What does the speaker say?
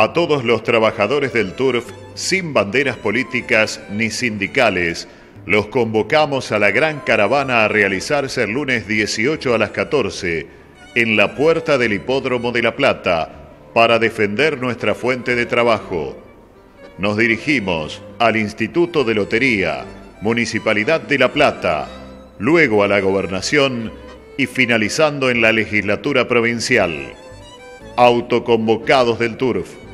A todos los trabajadores del TURF, sin banderas políticas ni sindicales, los convocamos a la gran caravana a realizarse el lunes 18 a las 14 en la puerta del Hipódromo de La Plata para defender nuestra fuente de trabajo. Nos dirigimos al Instituto de Lotería, Municipalidad de La Plata, luego a la Gobernación y finalizando en la legislatura provincial. Autoconvocados del TURF